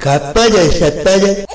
capalla y satalla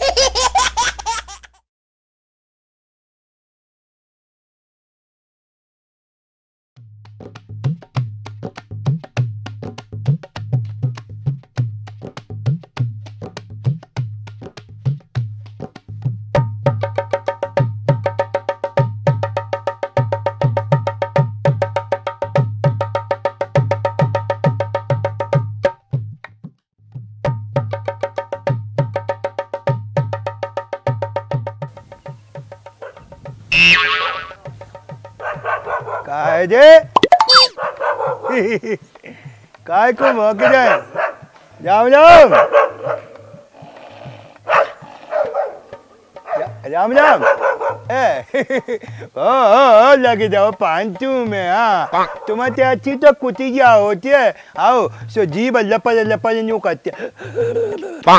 जे। काय को भौंक जाए जाओ जाओ जाम जाम. ओ ओ जाओ पांचू में हाँ तुम्हारे अच्छी तो कुतिया होती है आओ सो जीव लपड़ लपड़ यूँ करते।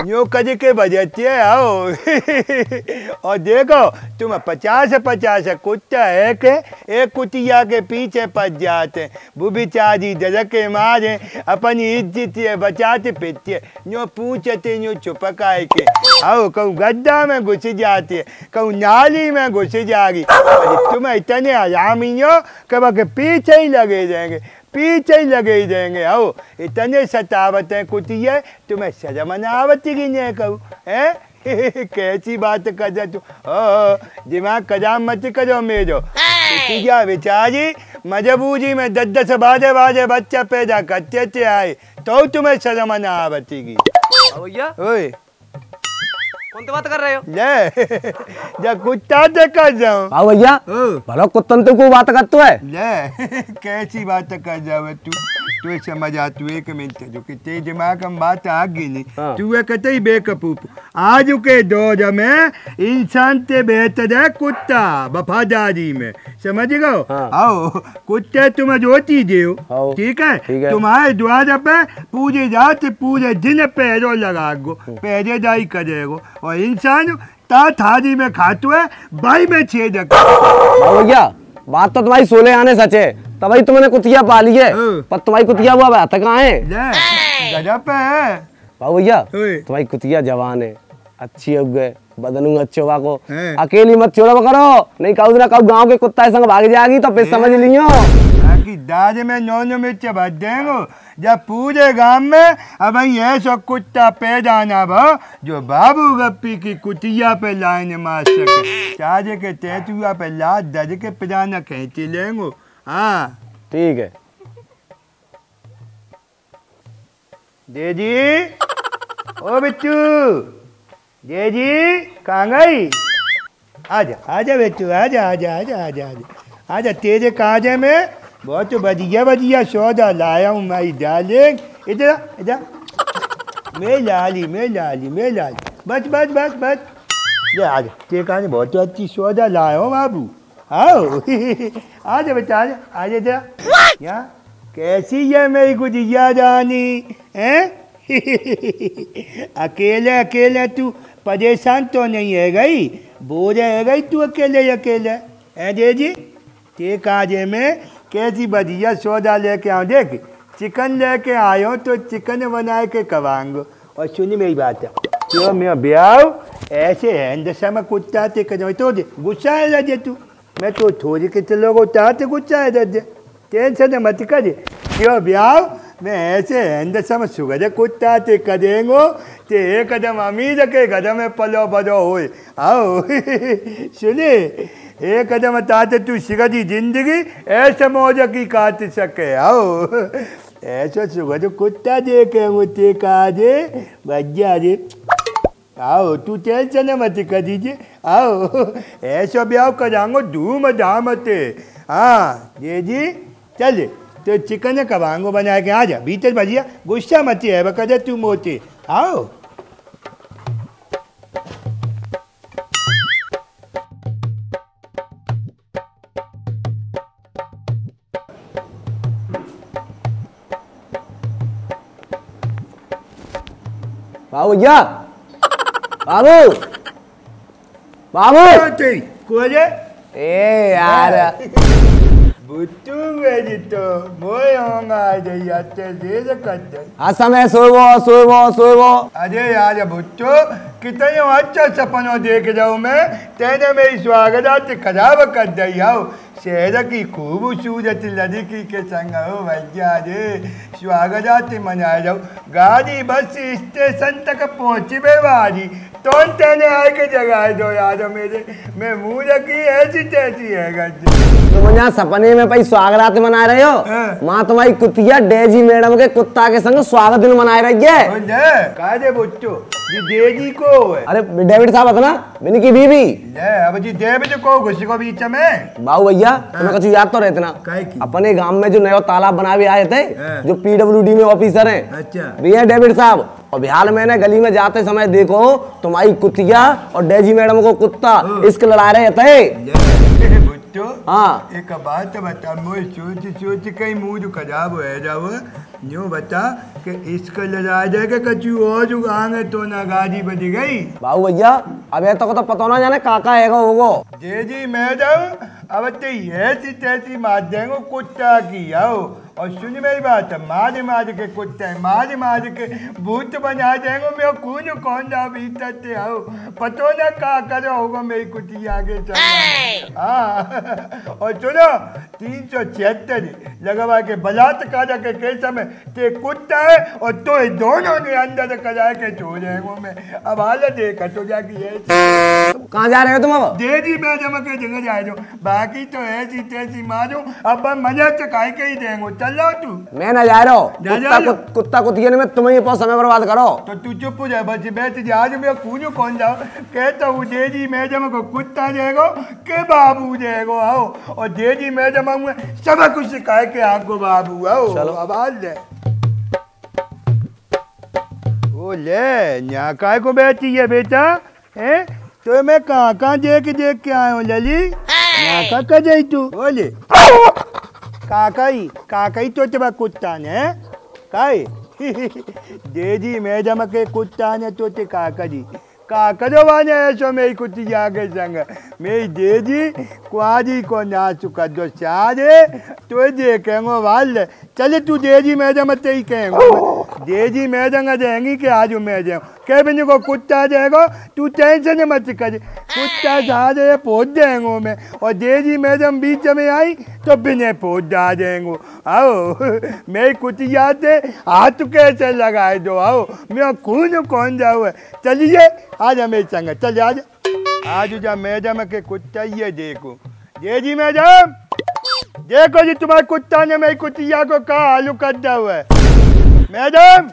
यूँ कर के बजाती है आओ। और देखो तुम पचास पचास कुत्ता है के एक कुतिया के पीछे पच जाते। वो बेचारी दरके मारे अपनी इज़्ज़त बचाते फिरते। यूँ पूछते यूँ चुपकाए के। आओ कहूँ गड्ढा में घुस जाती है कहूँ नाली में घुस जाएगी अरे तुम इतने हरामी हो कब के पीछे ही लगे जाएँगे पीछे ही लगे ही जाएँगे आओ इतने सतावत है कुतिया तुम्हें शर्म आवती की नहीं कहूँ हैं कैसी बात कर दे तू ओ दिमाग कदम मत करो मेरो कुतिया बेचारी मजबूरी में दस दस बाजे बाजे बच्चा पैदा करते थे आए तो तुम्हें शर्म न आवती की भैया कौन तो बात कर रहे हो? ये जब कुत्ता देखा जाओ। जाऊँ हाँ भैया भला भलो कुत्तन तो को बात करते है? ये कैसी बात कर जावे तू? तू समझ आ तू एक मिनट जो कि तेरे दिमाग में बात आ गई नहीं हाँ। तू है कहते ही बेकपूफ आज के दौर में इंसान से बेहतर है कुत्ता वफादारी में समझ गए हाँ। आओ कुत्ते तुम्हें रोटी दो हाँ। ठीक है। तुम्हारे द्वार पे पूरी रात पूरे दिन पैरों लगा गो पहरेदारी करेगो और इंसान ता थाली में खातू है बाई में छेद भैया बात तो तुम्हारी सोले आने सच है तभी तुमने कुतिया पाली है। हाँ। पर तुम्हारी कुतिया हुआ बात कहाँ है? है। भाऊ भैया तुम्हारी कुतिया जवान है। अच्छी हो गए बदनू अच्छे हुआ को। अकेली मत छोड़ो करो नहीं कहू ना कहू गाँव के कुत्ता संग भाग जाएगी तो फिर समझ लियो। दाद में नौन मिर्च भर देंगो। जब पूरे गाँव में अब ऐसा कुत्ता पे जाना भा जो बाबू गप्पी की कुतिया पे लाइन मार सके। चाहे के तेतुआ पे लात दज के पिजाना खींची लेंगो। हाँ। ठीक है। दे जी। ओ बिट्टू। दे जी कहाँ गई? आजा आजा बिट्टू आजा आजा आजा आजा आजा। आजा तेरे काजे में बहुत बढ़िया बढ़िया सौदा लाया हूँ मैं डार्लिंग इधर इधर मैं लाली मैं लाली मैं लाली। बस बस बस बस। ये आजा तेरे काजे बहुत अच्छी सौदा लाया हूँ बाबू। आओ। आजा बेटा आजा आजा इधर। यहाँ कैसी है मेरी गुजिया जानी हैं? अकेले अकेले तू परेशान तो नहीं है गई? बोझ है गई तू अकेले अकेले? है दे जी? ते काजे में कैसी बढ़िया सौदा लेके आऊँ? देख चिकन लेके आयो तो चिकन बना के कवाऊंगो और सुनी मेरी बात है तो मैं ब्याह ऐसे हैंडसम कुत्ता ते करो तो गुस्सा है दे तू। मैं तो थोड़ी के चलो उतार ते गुस्सा है दे टेंशन मत कर क्यों ब्याह, मैं ऐसे हैंडसम सुगर कुत्ता ते करेंगो ते एक कदम अमीर के कदम में पलो बलो होए। आओ, सुने एक कदम ताते तू सिगरी ज़िंदगी, ऐसे मौज की काट सके। आओ, ऐसा सुगर कुत्ता देखे मुझे काजे, बज्जा रे। आओ, तू टेंशन मत कर दीजिए। आओ, ऐसा ब्याह करांगो धूम धाम ते हाँ जी जी, चल तो चिकन कबांगो बना के आ जा भीतर भजिया, गुस्सा मत है बकदर तू मोते। आओ। बाबू भैया बाबू। बाबू। कुआजे? ए यार। तो आज सोवो सोवो सोवो कितने देख जाऊँ मैं। तेने मेरी स्वागत खराब कर दी आओ शहर की खूबसूरत लड़की के संग हो भैया रे। स्वागत मनाए जाओ गाड़ी बस स्टेशन तक पहुँचबे वाली। बारी तो तेने आके जगह दो यार मेरे। मैं मुँह रखी ऐसी तैसी है गज। तुम यहाँ सपने में भाई स्वागत मना रहे हो? हाँ। माँ तुम्हारी कुतिया डेजी मैडम के कुत्ता के संग स्वागत दिन मना रही है। ले काहे बुट्टू जी देगी को है। अरे डेविड साहब हतना मैंने की बीबी ले अब जी जी को घुस को बीच में। बाबू भैया तुम्हें कुछ याद तो रहते ना? अपने गाँव में जो नया तालाब बना भी आए थे हाँ। जो पीडब्ल्यूडी में ऑफिसर हैं। अच्छा। भैया डेविड साहब और बिहार में ना गली में जाते समय देखो तुम्हारी कुतिया और डेजी मैडम को कुत्ता इश्क लड़ा रहे थे हाँ। एक बात बता सोच सोच कहीं मूड खराब हो जाओ। यूँ बता कि इसको लड़ा जाएगा कचू और जुगाएँगे तो ना गाड़ी बज गई। बाबू भैया अब ये तो को तो पता ना जाने काका हैगा होगो जी जी मैडम अब तो ऐसी तैसी मार देंगे कुत्ता की आओ और सुन मेरी बात मार मार के कुत्ते मार मार के भूत बना देंगे। मैं कौन कौन जा भीतर से आओ पतो ना का करो होगा मेरी कुत्ती आगे चल हाँ। और सुनो तीन सौ छिहत्तर लगवा के बलात्कार के केस में ते कुत्ता है और तो दोनों ने अंदर कजा के छोड़ेंगे मैं। अब हालत देखा तो जाके ऐसी कहाँ जा रहे हो तुम अब? दे दी मैं जमा के जगह जाए दो बाकी तो ऐसी तैसी मारो अब हम मज़ा चकाई के ही देंगे। चल तू। मैं ना जा रहा हूँ। कुत्ता जा। कुत- कुत्ता कुतिया ने मैं तुम्हें ये बहुत समय बर्बाद करो। तो तू चुप हो जाए बस बैठ जा। आज मैं कूनू कौन जाओ कहता हूँ दे दी मैं जमा को कुत्ता देगो के बाबू देगो आओ। और दे दी मैं जमा हुए सब कुछ सिखाए के आपको बाबू आओ। चलो। अब आ ले। ओ ले यहाँ काय को बैठी है बेटा? हैं? तो मैं कहाँ कहाँ देख देख के आया हूँ लली? यहाँ का जाई तू? बोले। काकाई काकाई तो तेरा कुत्ता ने काय देजी मैडम के कुत्ता ने तो ते काका जी काकरो वाने ऐसो मेरी कुत्ती जाके संग मेरी देजी कुआरी को ना चुका दो सारे तो देखेंगे वाल। चले तू देजी मैडम ते ही कहेंगे। देजी मैडम देंगी कि आज मैं जाऊँ। कह बिन को कुत्ता देगा तू टेंशन मत कर। कुत्ता सारे पहुँच देंगे मैं। और देजी मैडम बीच में आई तो बिने पहुँच जा देंगे आओ, मेरी कुतिया से हाथ कैसे लगाए दो, आओ। मैं खून कौन जाओ चलिए, आज हमें संग चल आज। आज जा मैडम के कुत्ता ये देखो। ये जी मैडम देखो जी, तुम्हारे कुत्ता ने मेरी कुतिया को कहा, आलू दिया हुआ है। मैडम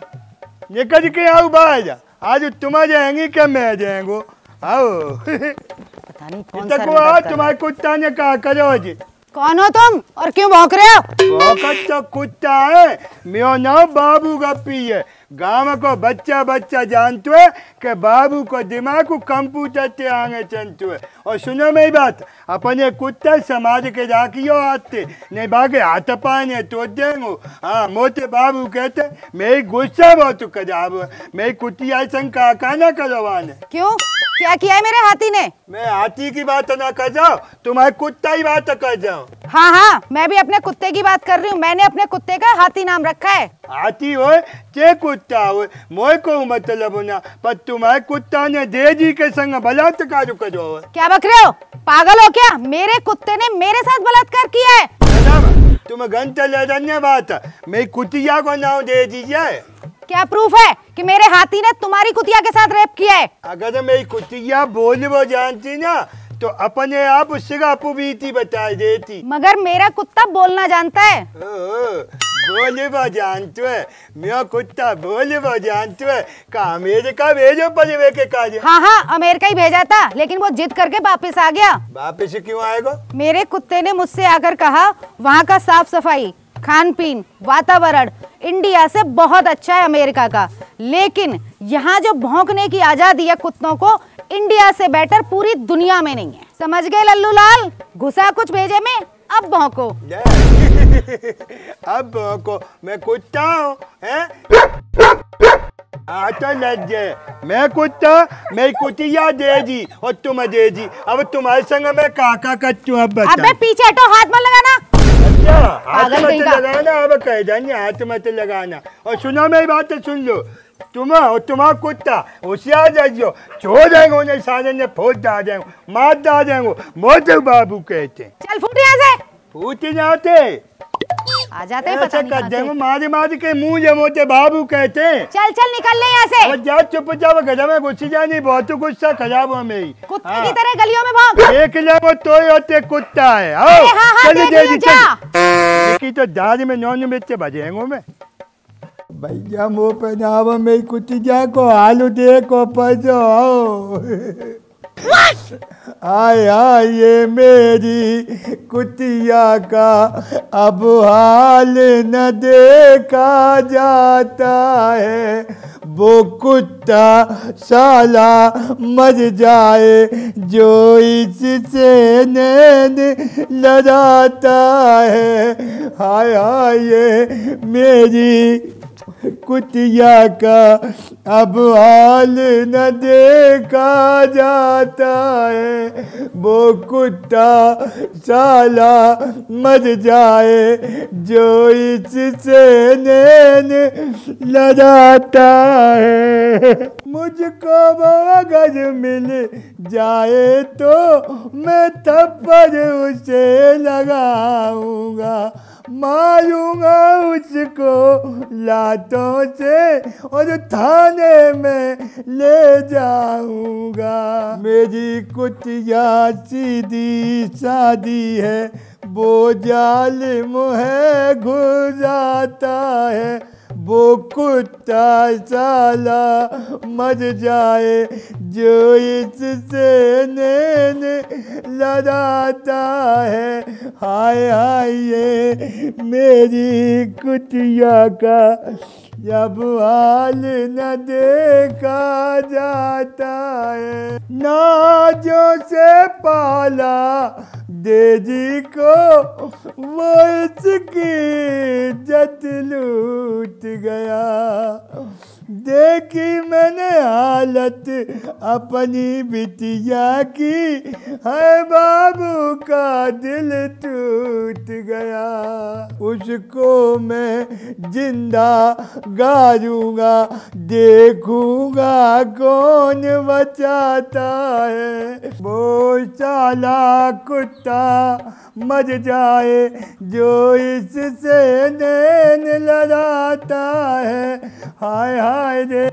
निकल के आओ बाहर। आज तुम आ जाएँगी क्या मैं आ जाएंगो आओ। पता नहीं कौन सा रंग तुम्हारे कुत्ता ने कहा करो जी। कौन हो तुम? और क्यों भौंक रहे हो? वक्त तो कुत्ता है। मेरा नाम बाबू गप्पी है। गाँव को बच्चा बच्चा जानते है कि बाबू को दिमाग को कंप्यूटर से आगे चलते है। और सुनो मेरी बात अपने कुत्ते समाज के राखियो आते नहीं भागे हाथ पाने तो देंगो। हाँ मोटे बाबू कहते मेरी गुस्सा बहुत खराब मेरी कुतिया संग का काना करवाने क्यों? क्या किया है मेरे हाथी ने? मैं हाथी की बात ना कर जाओ तुम्हारे कुत्ता ही बात कर जाओ। हाँ हाँ मैं भी अपने कुत्ते की बात कर रही हूँ मैंने अपने कुत्ते का हाथी नाम रखा है। हाथी हो के कुत्ता हो मोय को मतलब ना पर तुम्हारे कुत्ता ने दे जी के संग बलात्कार करो। क्या बक रहे हो? पागल हो क्या? मेरे कुत्ते ने मेरे साथ बलात्कार किया है। तुम घंटे ले जाने बात। मेरी कुतिया को नाम दे दीजिए। क्या प्रूफ है कि मेरे हाथी ने तुम्हारी कुतिया के साथ रेप किया है? अगर मेरी कुतिया बोल वो जानती ना तो अपने आप उससे बीती बता देती। मगर मेरा कुत्ता बोलना जानता है। ओ, बोले वो जानते है मेरा कुत्ता बोले वो जानते है का अमेरिका भेजो परिवे के काज? हाँ हाँ अमेरिका ही भेजा था लेकिन वो जिद करके वापस आ गया। वापिस क्यों आएगा? मेरे कुत्ते ने मुझसे आकर कहा वहाँ का साफ़ सफ़ाई खान पीन वातावरण इंडिया से बहुत अच्छा है अमेरिका का। लेकिन यहाँ जो भौंकने की आज़ादी है कुत्तों को इंडिया से बेटर पूरी दुनिया में नहीं है। समझ गए लल्लू लाल? घुसा कुछ भेजे में? अब भौंको। अब को मैं कुत्ता हूँ हैं? हाँ तो मैं कुत्ता मैं कुतिया दे दी और तुम दे दी अब तुम्हारे संग मैं काका कच्चू अब अबे पीछे हटो हाथ मत लगाना। क्या हाथ मत लगाना अब कह जानी हाथ मत लगाना। और सुनो मेरी बात सुन लो। तुम और तुम्हारा कुत्ता होशियार जाइयो। छोड़ देंगे उन्हें सारे ने डाल देंगे मार मोटे बाबू कहते चल फूट यहाँ से। फूट जाते। आ जाते हैं पता नहीं कहाँ। मारे मारे के मुँह जे मोटे बाबू कहते। चल चल निकल ले यहाँ से। जा चुपचाप घर में घुसी जानी बहुत गुस्सा खराब हो मेरी। कुत्ते हाँ। की तरह गलियों में भौंक देख ले वो तो होते कुत्ता है। आओ अरे हाँ हाँ चल देख दे दी, चल। देखी तो दाल में नॉन बजेंगो में। भैया मुँह पे नाव में कुतिया को आलू दे को पजो आय ये मेरी कुतिया का, अब हाल न देखा जाता है। वो कुत्ता साला मर जाए, जो इससे नैन लड़ाता है। हाय हाय मेरी कुतिया का अब हाल न देखा जाता है। वो कुत्ता साला मर जाए, जो इससे नैन लड़ाता है। मुझको वो अगर मिल जाए तो मैं थप्पड़ उसे लगाऊँगा। मारूँगा उसको लातों से और थाने में ले जाऊँगा। मेरी कुतिया सीधी शादी है, वो जालिम है घुराता है। वो कुत्ता साला मर जाए, जो इससे नैन लड़ाता है। हाय हाय ये मेरी कुतिया का, जब हाल न देखा जाता है। नाजों से पाला देजी को वो इसकी जत लूट गया। देखी मैंने हालत अपनी बिटिया की, है बाबू का दिल टूट गया। उसको मैं ज़िंदा गारूँगा देखूँगा कौन बचाता है। वो साला कुत्ता मर जाए, जो इससे नैन लड़ाता है। हाय हाय रे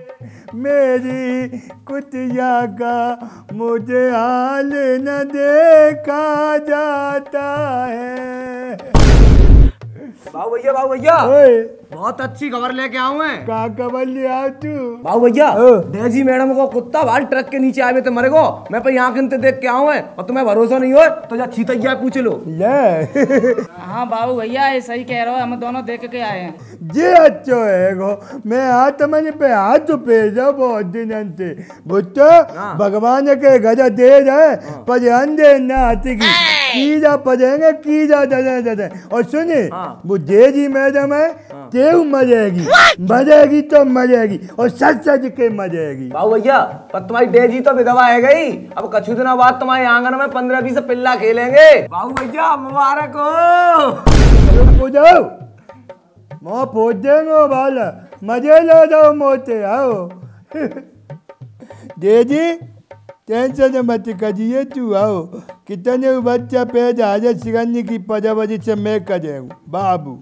मेरी कुतिया का, मुझे हाल न देखा जाता है। बाबू भैया बाबू भैया। बहुत अच्छी खबर लेके आऊँ मैं। का कबर लिया तू? बाबू भैया हाँ। डेजी मैडम को कुत्ता भाई ट्रक के नीचे आए हुए थे मरे को। मैं पे यहाँ किनते देख के आऊँ है और तुम्हें भरोसा नहीं हो तो जा छीतैया पूछ लो। ले। हाँ बाबू भैया ये सही कह रहे हो हम दोनों देख के आए हैं। जे अच्छो है गो मैं हाथ मैंने पे हाथ पे जा बहुत दिन अंते। बुत्तो भगवान के गजा दे जाए पर अंधे ना हाथी की कीजा पजेंगे कीजा दे दे और सुनी वो जे जी मैडम है तेऊ मजेगी। मजेगी तो मजेगी और सच सच के मजेगी। बाबू भैया पर तुम्हारी डेजी तो विधवा है गई। अब कछु दिनों बाद तुम्हारे आँगन में पंद्रह बीस पिल्ला खेलेंगे। बाबू भैया मुबारक हो। जाओ मोह पहुँच देंगे बाला। मज़े लो जाओ मोते आओ। देजी टेंशन मत करिए तू आओ कितने बच्चा पैदा आज सिगन्नी की पजावजी से मैं करेंगे बाबू